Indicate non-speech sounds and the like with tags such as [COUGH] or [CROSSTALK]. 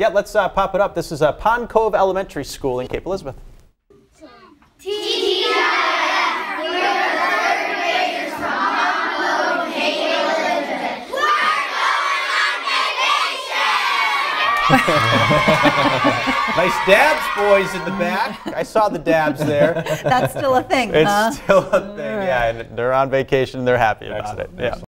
Yeah, let's uh, pop it up. This is a Pond Cove Elementary School in Cape Elizabeth. [LAUGHS] nice dabs, boys, in the back. I saw the dabs there. That's still a thing, It's huh? still a thing, yeah. And they're on vacation. They're happy about it. Yeah.